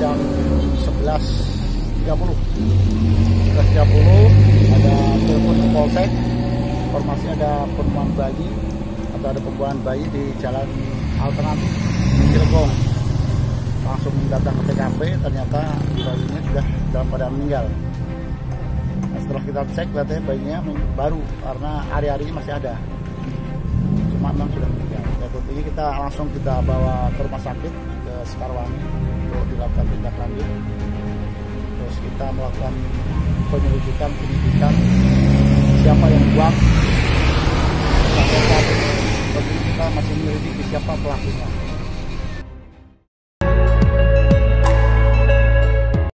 11.30 11.30 ada telepon ke polsek. Informasi ada penemuan bayi atau ada pembuangan bayi di jalan alternatif Cirebon langsung datang ke TKP ternyata bayinya sudah dalam keadaan meninggal. Nah, setelah kita cek katanya bayinya baru karena hari-hari masih ada. Cuma memang sudah meninggal. Ya, ini kita langsung kita bawa ke rumah sakit ke Sekarwangi tindak lanjut. Terus kita melakukan penyelidikan penyidikan. Siapa yang buang? Sampai saat ini kita masih menyelidiki siapa pelakunya